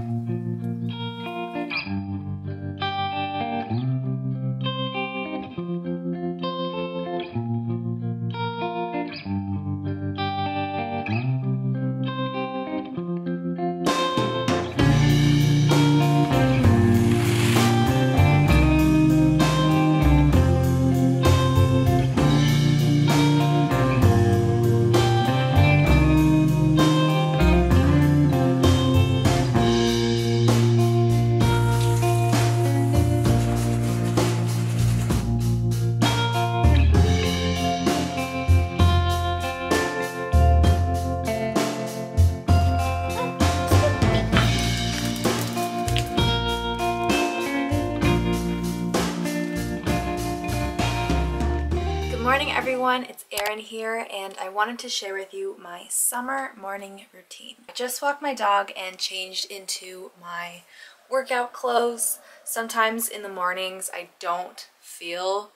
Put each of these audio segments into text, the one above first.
morning everyone, it's Eryn here and I wanted to share with you my summer morning routine. I just walked my dog and changed into my workout clothes. Sometimes in the mornings I don't feel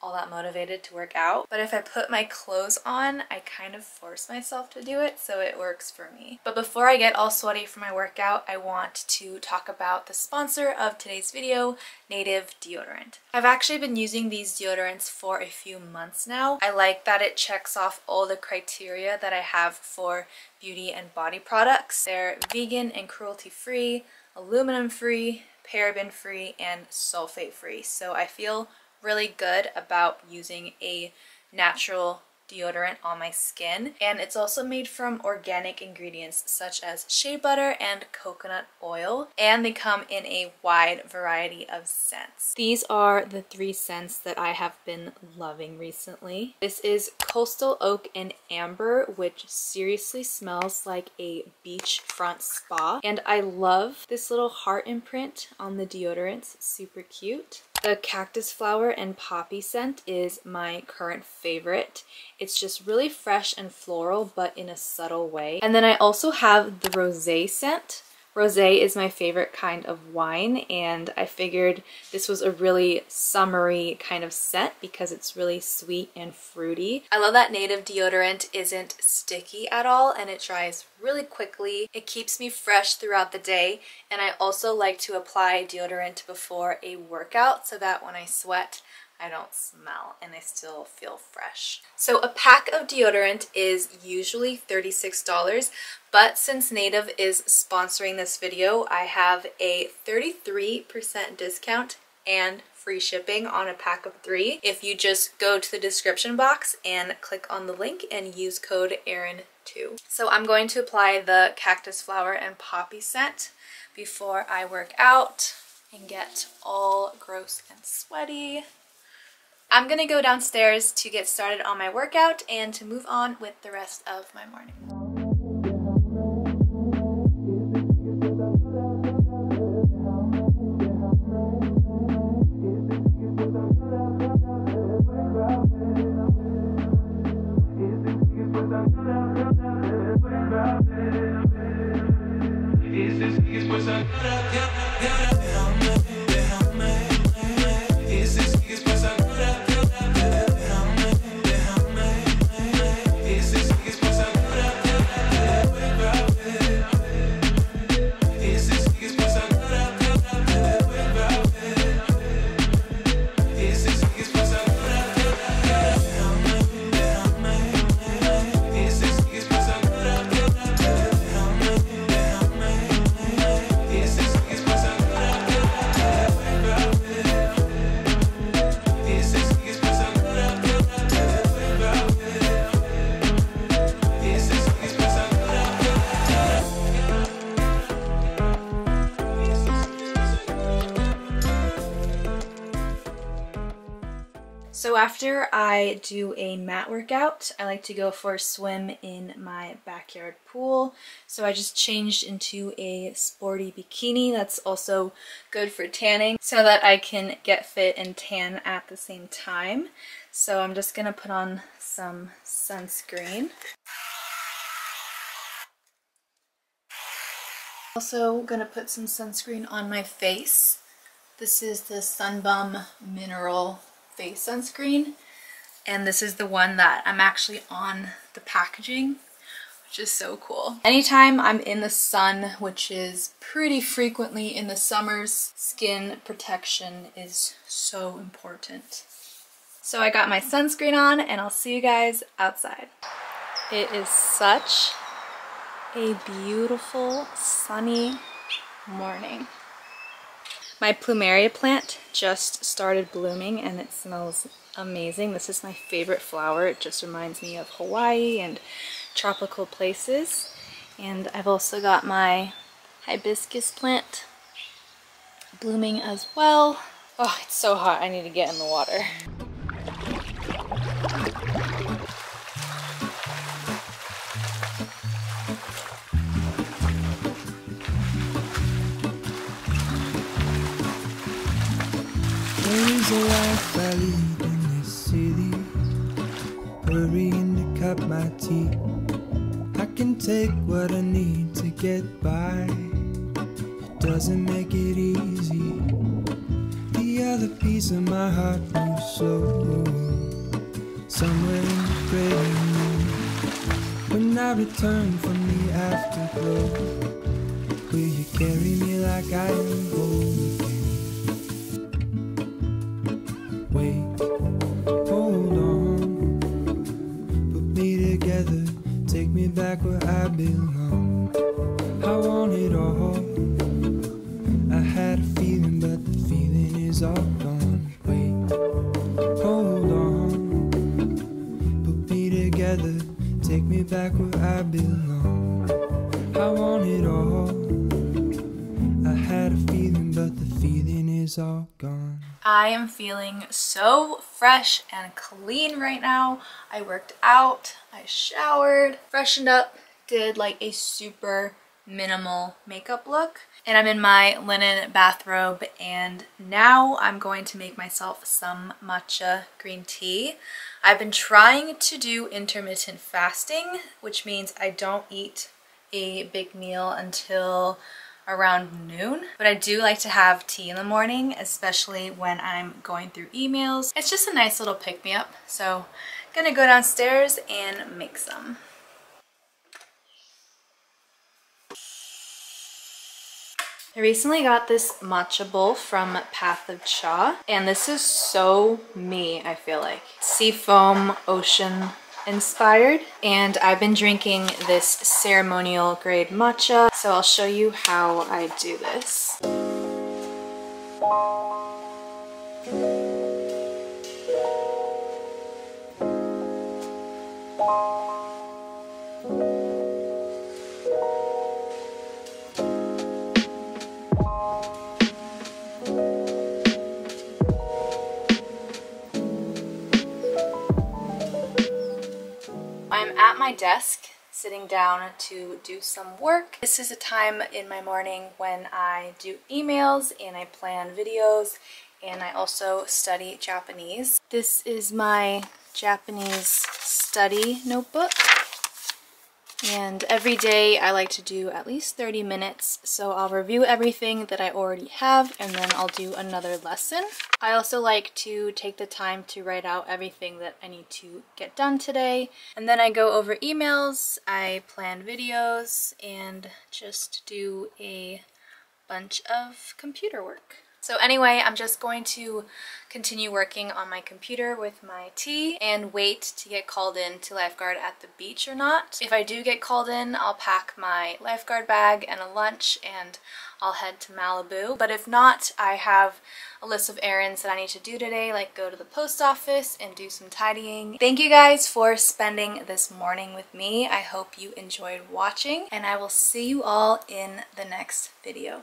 all that motivated to work out. But if I put my clothes on, I kind of force myself to do it, so it works for me. But before I get all sweaty for my workout, I want to talk about the sponsor of today's video, Native Deodorant. I've actually been using these deodorants for a few months now. I like that it checks off all the criteria that I have for beauty and body products. They're vegan and cruelty-free, aluminum-free, paraben-free, and sulfate-free. So I feel really good about using a natural deodorant on my skin and it's also made from organic ingredients such as shea butter and coconut oil and they come in a wide variety of scents. These are the three scents that I have been loving recently. This is Coastal Oak and Amber which seriously smells like a beachfront spa and I love this little heart imprint on the deodorants, super cute. The cactus flower and poppy scent is my current favorite. It's just really fresh and floral, but in a subtle way. And then I also have the rosé scent. Rosé is my favorite kind of wine and I figured this was a really summery kind of scent because it's really sweet and fruity. I love that native deodorant isn't sticky at all and it dries really quickly. It keeps me fresh throughout the day and I also like to apply deodorant before a workout so that when I sweat I don't smell and I still feel fresh. So a pack of deodorant is usually $36, but since Native is sponsoring this video, I have a 33% discount and free shipping on a pack of three if you just go to the description box and click on the link and use code ERYN2. So I'm going to apply the cactus flower and poppy scent before I work out and get all gross and sweaty. I'm gonna go downstairs to get started on my workout and to move on with the rest of my morning. So after I do a mat workout, I like to go for a swim in my backyard pool. So I just changed into a sporty bikini that's also good for tanning so that I can get fit and tan at the same time. So I'm just to put on some sunscreen. Also to put some sunscreen on my face. This is the Sunbum Mineral face sunscreen and this is the one that I'm actually on the packaging which is so cool. Anytime I'm in the sun, which is pretty frequently in the summers, skin protection is so important. So I got my sunscreen on and I'll see you guys outside. It is such a beautiful sunny morning. My plumeria plant just started blooming and it smells amazing. This is my favorite flower. It just reminds me of Hawaii and tropical places. And I've also got my hibiscus plant blooming as well. Oh, it's so hot. I need to get in the water. A life I lead in this city, hurrying to cut my teeth. I can take what I need to get by. It doesn't make it easy. The other piece of my heart moves slow, somewhere in the moon. When I return from the afterglow, will you carry me like I am home belong. I want it all. I had a feeling, but the feeling is all gone. Wait, hold on, put me together, take me back where I belong. I want it all. I had a feeling, but the feeling is all gone. I am feeling so fresh and clean right now. I worked out, I showered, freshened up, did like a super minimal makeup look. And I'm in my linen bathrobe and now I'm going to make myself some matcha green tea. I've been trying to do intermittent fasting, which means I don't eat a big meal until around noon. But I do like to have tea in the morning, especially when I'm going through emails. It's just a nice little pick-me-up. So I'm gonna go downstairs and make some. I recently got this matcha bowl from Path of Cha, and this is so me, I feel like. Seafoam ocean inspired and I've been drinking this ceremonial grade matcha so I'll show you how I do this. My desk sitting down to do some work. This is a time in my morning when I do emails and I plan videos and I also study Japanese. This is my Japanese study notebook. And every day I like to do at least 30 minutes, so I'll review everything that I already have and then I'll do another lesson. I also like to take the time to write out everything that I need to get done today. And then I go over emails, I plan videos, and just do a bunch of computer work. So anyway, I'm just going to continue working on my computer with my tea and wait to get called in to lifeguard at the beach or not. If I do get called in, I'll pack my lifeguard bag and a lunch and I'll head to Malibu. But if not, I have a list of errands that I need to do today, like go to the post office and do some tidying. Thank you guys for spending this morning with me. I hope you enjoyed watching and I will see you all in the next video.